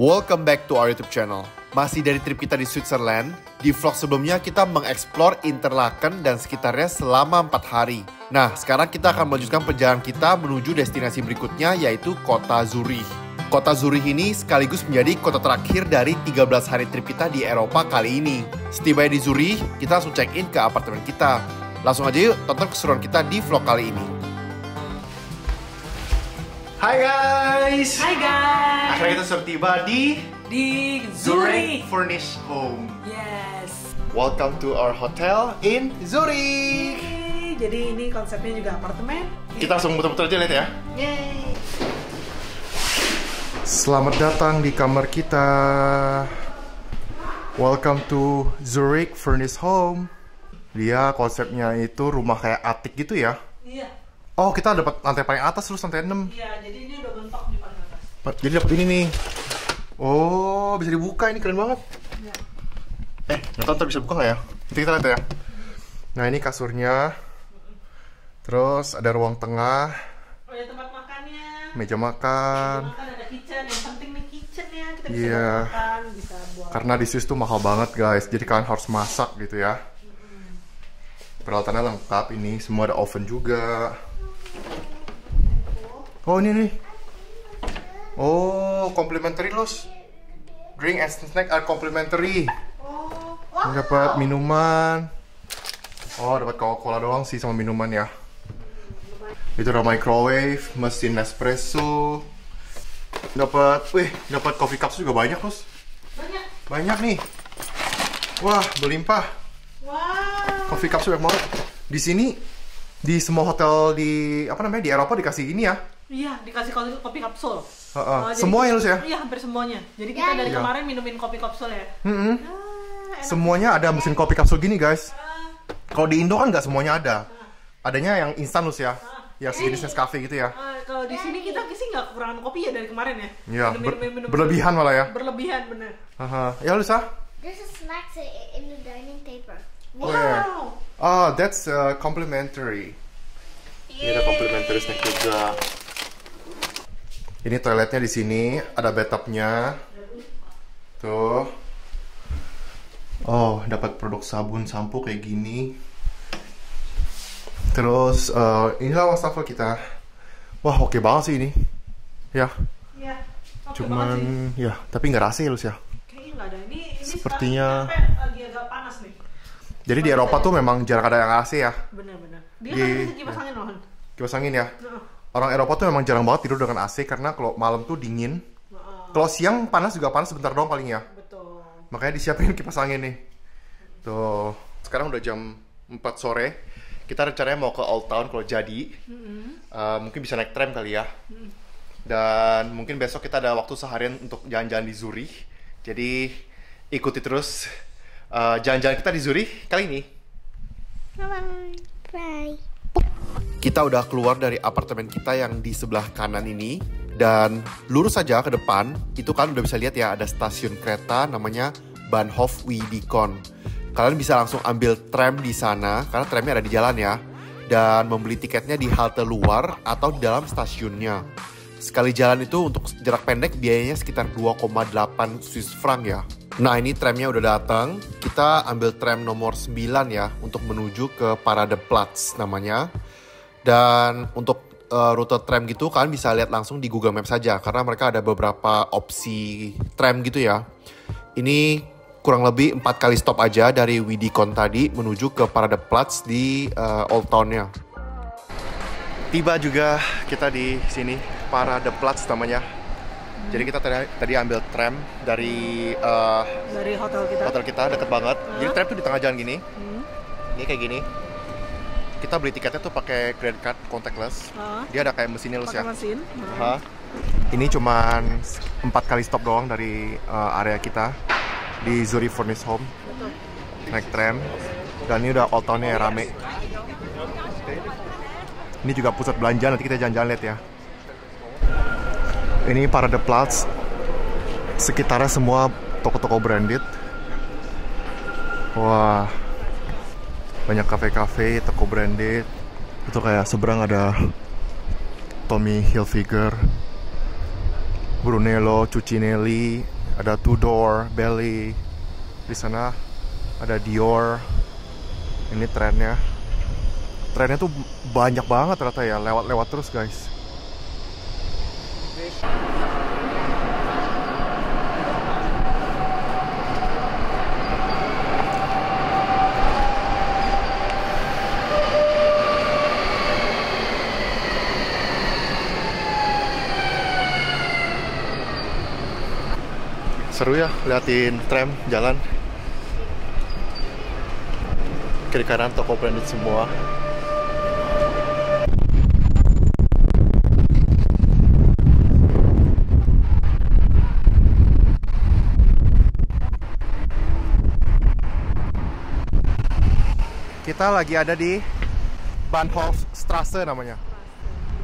Welcome back to our YouTube channel. Masih dari trip kita di Switzerland, di vlog sebelumnya kita mengeksplor Interlaken dan sekitarnya selama 4 hari. Nah, sekarang kita akan melanjutkan perjalanan kita menuju destinasi berikutnya yaitu kota Zurich. Kota Zurich ini sekaligus menjadi kota terakhir dari 13 hari trip kita di Eropa kali ini. Setibanya di Zurich, kita langsung check-in ke apartemen kita. Langsung aja yuk tonton keseruan kita di vlog kali ini. Hai guys! Hai guys. Akhirnya kita sudah tiba di Di Zurich. Furnished Home. Yes. Welcome to our hotel in Zurich. Yeay. Jadi ini konsepnya juga apartemen. Kita langsung muter-muter aja lihat ya. Yeay. Selamat datang di kamar kita. Welcome to Zurich Furnished Home. Dia konsepnya itu rumah kayak atik gitu ya. Iya. Oh, kita dapat lantai paling atas terus lantai 6. Iya, jadi ini udah bentok di paling atas. Jadi dapat ini nih. Oh, bisa dibuka ini keren banget. Iya. Eh, nggak tahu bisa buka nggak ya? Nanti kita lihat ya. Nah, ini kasurnya. Terus ada ruang tengah, Oh ya tempat makannya. meja makan. Makan ada kitchen. Yang penting nih kitchen ya. Kita bisa Iya. buat makan, bisa buat. Karena di Swiss tuh mahal banget guys, jadi kalian harus masak gitu ya. Peralatannya lengkap ini, semua ada oven juga. Oh ini nih. Oh, complimentary los. Drink and snack are complimentary. Oh. Dapat minuman. Oh, dapat Coca-Cola doang sih sama minuman ya. Itu ada microwave, mesin Nespresso. Dapat, wih, dapat coffee cups juga banyak, Bos. Banyak. Banyak nih. Wah, berlimpah. Wow. Coffee cups banyak banget. Di sini di semua hotel di apa namanya di Eropa dikasih ini ya. Iya, dikasih kopi, kopi kapsul. Heeh. Oh, jadi- Semuanya Lus ya. Iya, hampir semuanya. Jadi kita dari Iya. kemarin minumin kopi kapsul ya. Mm-mm. Ah, enak. Semuanya ada mesin kopi kapsul gini guys. Ah, Kalau di Indo kan nggak semuanya ada. Adanya yang instan Lus ya. Yang sejenis Nescafe gitu ya. ah, kalau di sini kita sih nggak kekurangan kopi ya dari kemarin ya. Iya, ber- minum- berlebihan malah ya. Berlebihan bener. Haha. Ya Lus ah. There's a snacks i- in the dining table. Oh, yeah. Wow. Oh, that's uh, complimentary. Ini ada complimentary snack juga. Ini toiletnya di sini, ada bathtubnya. Tuh. Oh, dapat produk sabun sampo kayak gini. Terus eh, inilah wastafel kita. Wah, oke banget sih ini. Ya, Iya. Sih. cuman ya, tapi nggak rasa ya, Lus ya. Kayaknya nggak ada. Ini, ini Sepertinya- sekarang sampai lagi agak panas nih. Jadi di Eropa tuh memang jarang ada yang AC ya. Bener-bener. Dia Di- kan bisa kipas angin loh. Kipas angin ya. Orang Eropa tuh memang jarang banget tidur dengan AC karena kalau malam tuh dingin. Heeh. Kalau siang panas juga panas sebentar doang paling ya. Betul. Makanya disiapin kipas angin nih. Tuh, sekarang udah jam 4 sore. Kita rencananya mau ke Old Town kalau jadi. Eh, mungkin bisa naik tram kali ya. Dan mungkin besok kita ada waktu seharian untuk jalan-jalan di Zurich. Jadi ikuti terus eh, jalan-jalan kita di Zurich kali ini. Bye. Kita udah keluar dari apartemen kita yang di sebelah kanan ini dan lurus saja ke depan itu kan udah bisa lihat ya ada stasiun kereta namanya Bahnhof Wiedikon. Kalian bisa langsung ambil tram di sana karena tramnya ada di jalan ya dan membeli tiketnya di halte luar atau di dalam stasiunnya. Sekali jalan itu untuk jarak pendek biayanya sekitar 2,8 Swiss franc ya. Nah ini tramnya udah datang. Kita ambil tram nomor 9 ya untuk menuju ke Paradeplatz namanya. Dan untuk uh, rute tram gitu kalian bisa lihat langsung di Google Maps saja karena mereka ada beberapa opsi tram gitu ya. Ini kurang lebih empat kali stop aja dari Widikon tadi menuju ke Paradeplatz di uh, Old Town-nya. Tiba juga kita di sini Paradeplatz namanya. Jadi kita tadi, tadi ambil tram dari uh, Dari hotel kita. hotel kita deket banget. Jadi tram tuh di tengah jalan gini. Hmm. Ini kayak gini. Kita beli tiketnya tuh pakai credit card contactless. Ah, Dia ada kayak mesinnya pakai ya. mesin. Hah? Ah. Ini cuman empat kali stop doang dari uh, area kita di Zurich Furnished Home. Betul. Naik tram. Dan ini udah old town-nya ya, rame. Ini juga pusat belanja, nanti kita jalan-jalan lihat ya. Ini Paradeplatz. Sekitarnya semua toko-toko branded. Wah, banyak kafe-kafe, toko branded. Itu kayak seberang ada Tommy Hilfiger. Brunello, Cucinelli, ada Tudor, Belly. Di sana ada Dior. Ini trennya. Trennya tuh banyak banget ternyata ya, lewat-lewat terus guys. Seru ya liatin tram jalan. Kiri kanan toko branded semua. Kita lagi ada di Bahnhof Strasse namanya.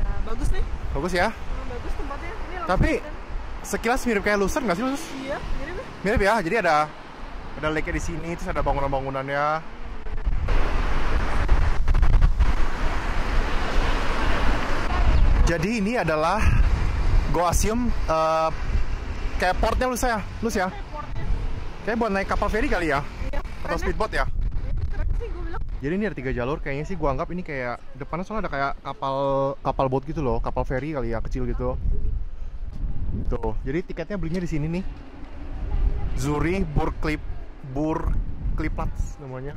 Ya, bagus nih. Bagus ya. Bagus tempatnya. Ini Tapi? Sekilas mirip kayak Lucerne nggak sih Lus? iya, mirip ya. Mirip ya. Jadi ada ada lake di sini, terus ada bangunan-bangunannya. Jadi ini adalah Goasium eh, kayak portnya Lus ya, Lus ya. Kayak buat naik kapal feri kali ya, Iya, atau ya. speedboat ya. Bilang. Jadi ini ada tiga jalur, kayaknya sih gua anggap ini kayak depannya soalnya ada kayak kapal kapal boat gitu loh, kapal feri kali ya kecil gitu. Tuh, jadi tiketnya belinya di sini nih. Zurich Burgklip Burgkliplatz namanya.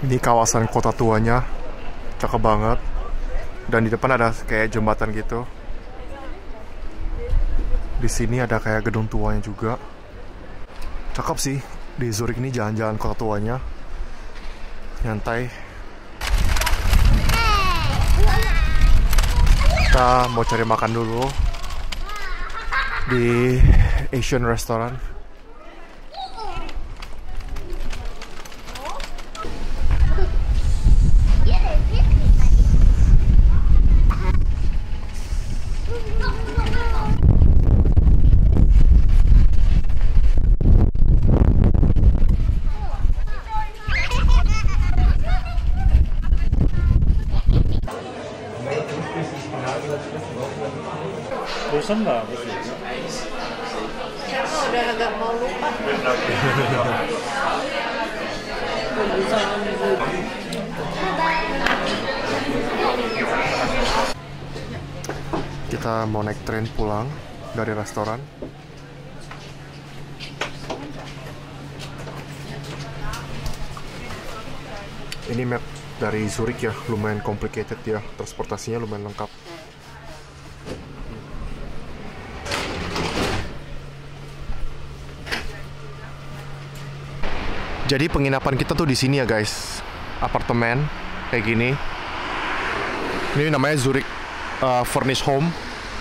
Ini kawasan kota tuanya, cakep banget. Dan di depan ada kayak jembatan gitu. Di sini ada kayak gedung tuanya juga. Cakep sih. Di Zurich ini jalan-jalan kota tuanya. Nyantai. Kita mau cari makan dulu di Asian restaurant. Bosan nggak Bos? udah agak mau lupa. Kita mau naik tren pulang dari restoran. Ini map dari Zurich ya, lumayan complicated ya, transportasinya lumayan lengkap. Jadi penginapan kita tuh di sini ya guys, apartemen kayak gini. Ini namanya Zurich uh, Furnished Home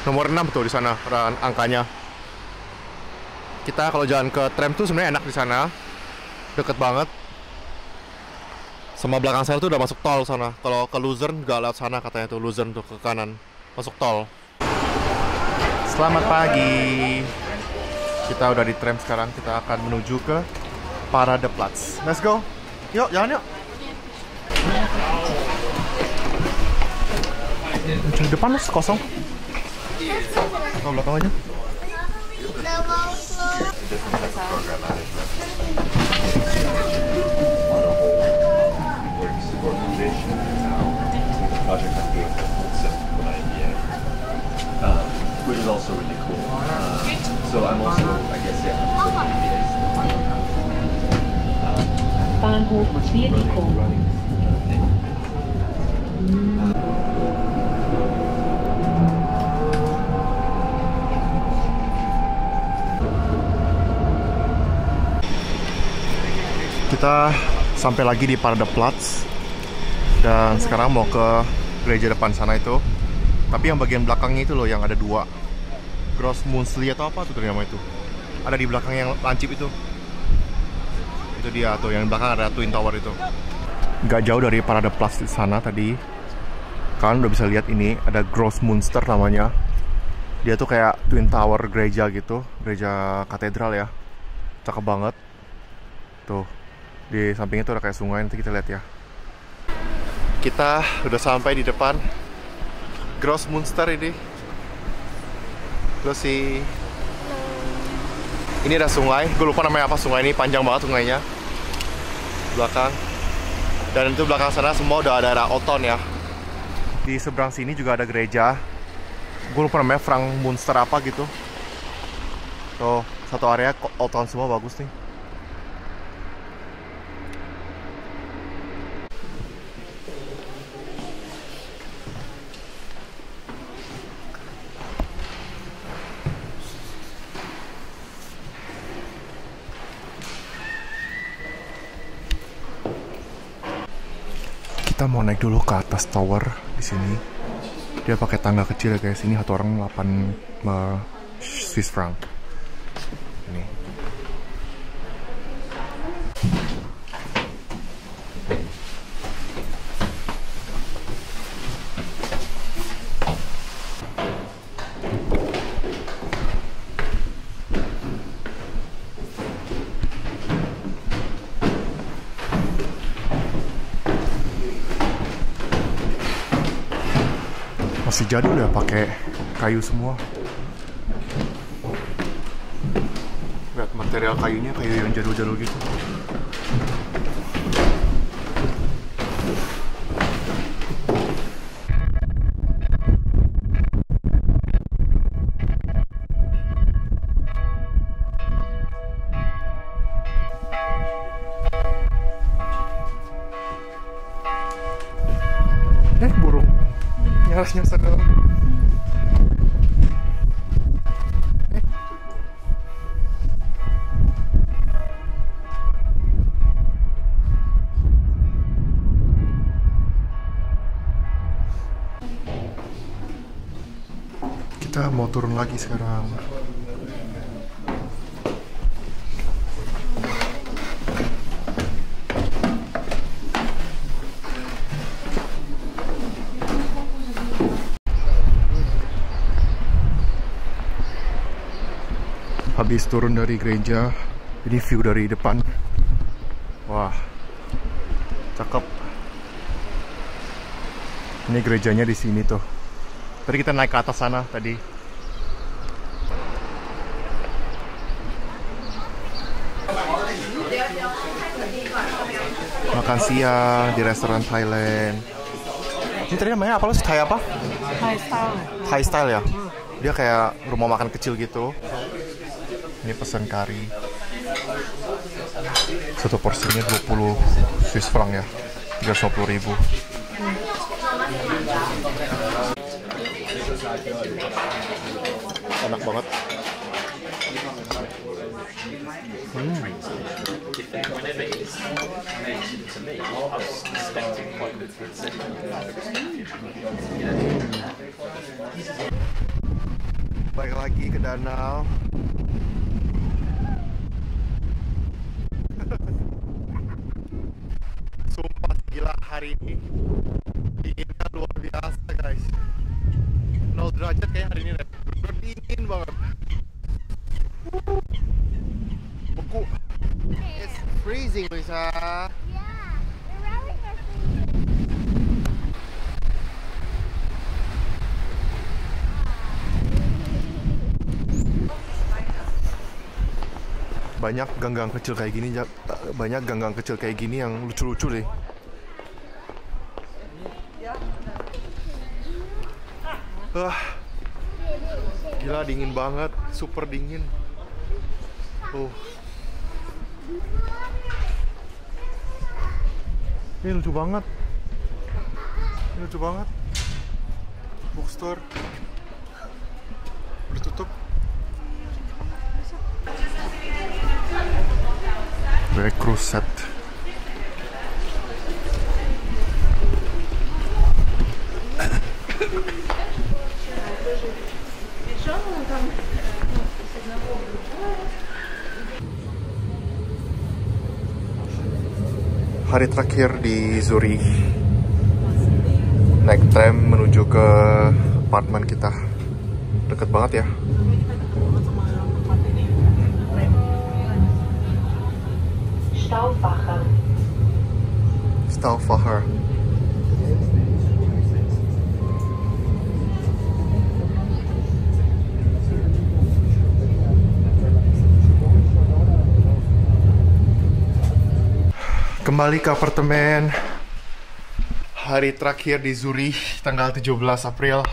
nomor 6 tuh di sana angkanya. Kita kalau jalan ke tram tuh sebenarnya enak di sana. Deket banget. Sama belakang saya tuh udah masuk tol sana. Kalau ke Luzern nggak lewat sana katanya tuh Luzern tuh ke kanan. Masuk tol. Selamat pagi. Kita udah di tram sekarang. Kita akan menuju ke Paradeplatz. Let's go. Yuk, jalan yuk. Depan kosong. Ke belakang aja. Kita sampai lagi di Paradeplatz. Dan sekarang mau ke gereja depan sana itu. Tapi yang bagian belakangnya itu loh yang ada dua. Gross Munsley atau apa tuh nama itu? Ada di belakang yang lancip itu. Itu dia tuh yang belakang ada Twin Tower itu. Gak jauh dari Parade Plus di sana tadi. Kalian udah bisa lihat ini ada Gross Munster namanya. Dia tuh kayak Twin Tower gereja gitu, gereja katedral ya. Cakep banget. Tuh, di sampingnya tuh ada kayak sungai, nanti kita lihat ya. Kita udah sampai di depan Gross Munster ini. Terus si ini ada sungai, gue lupa namanya apa sungai ini, panjang banget sungainya. Belakang. Dan itu belakang sana semua udah ada daerah Oton ya. Di seberang sini juga ada gereja. Gue lupa namanya Frank Munster apa gitu. Tuh, satu area Oton semua bagus nih. Kita mau naik dulu ke atas tower di sini. Dia pakai tangga kecil ya guys. Ini satu orang 8 uh, Swiss franc. Ini. Masih jadul ya pakai kayu semua. Lihat material kayunya kayu yang jadul-jadul gitu. Eh. Kita mau turun lagi sekarang. Habis turun dari gereja, ini view dari depan. Wah, cakep. Ini gerejanya di sini tuh. Tadi kita naik ke atas sana tadi. Makan siang di restoran Thailand. Ini tadi namanya apa lo? Thai apa? Thai style. Thai style ya? Dia kayak rumah makan kecil gitu. Ini pesan kari. Satu porsinya 20 Swiss franc ya. 350 ribu. Enak banget. Balik lagi ke danau. Sumpah gila hari ini dinginnya luar biasa guys. 0 derajat kayak hari ini. Bener dingin banget. Beku. It's freezing Lisa. Banyak ganggang kecil kayak gini, banyak ganggang kecil kayak gini yang lucu-lucu deh. Wah, gila dingin banget, super dingin. Oh. Ini lucu banget. Ini lucu banget. Bookstore. Udah tutup. Set. Hari terakhir di Zurich. Naik tram menuju ke apartemen kita. Deket banget ya. Stauffacher. Stauffacher. Kembali ke apartemen. Hari terakhir di Zurich Tanggal 17 April.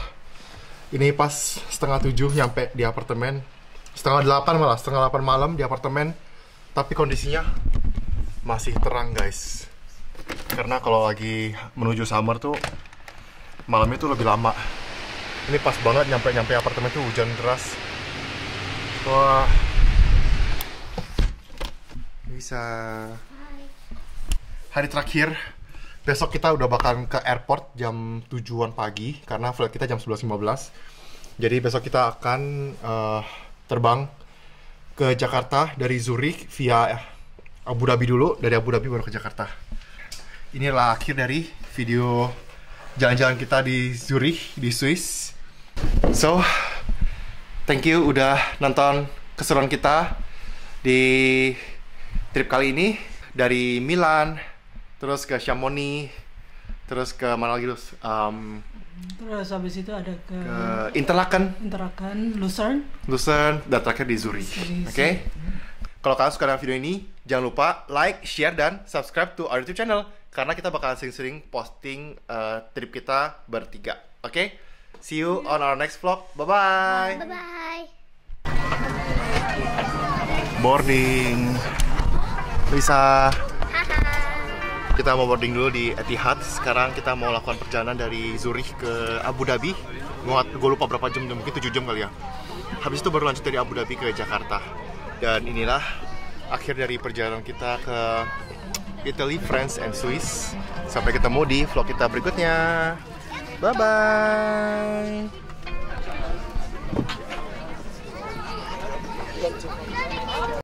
Ini pas setengah tujuh nyampe di apartemen. Setengah delapan malah Setengah delapan malam di apartemen. Tapi kondisinya Masih terang guys. Karena kalau lagi menuju summer tuh malamnya tuh lebih lama. Ini pas banget nyampe nyampe apartemen tuh hujan deras. Wah. Bisa hari terakhir besok kita udah bakalan ke airport jam tujuan pagi karena flight kita jam 11.15 jadi besok kita akan eh, terbang ke Jakarta dari Zurich via Abu Dhabi dulu dari Abu Dhabi baru ke Jakarta inilah akhir dari video jalan-jalan kita di Zurich di Swiss. So, thank you udah nonton keseruan kita di trip kali ini dari Milan, terus ke Chamonix, terus ke mana lagi terus Um, Terus habis itu ada ke, ke Interlaken, Interakan, Lucerne. Lucerne, dan terakhir di Zurich. Oke? Kalau kalian suka dengan video ini, jangan lupa like, share, dan subscribe to our YouTube channel karena kita bakalan sering-sering posting uh, trip kita bertiga. Oke? See you on our next vlog. Bye-bye. Bye bye. Boarding. Lisa. Kita mau boarding dulu di Etihad. Sekarang kita mau lakukan perjalanan dari Zurich ke Abu Dhabi. Gue lupa berapa jam, mungkin 7 jam kali ya. Habis itu baru lanjut dari Abu Dhabi ke Jakarta. Dan inilah akhir dari perjalanan kita ke Italy, France, and Swiss. Sampai ketemu di vlog kita berikutnya. Bye-bye.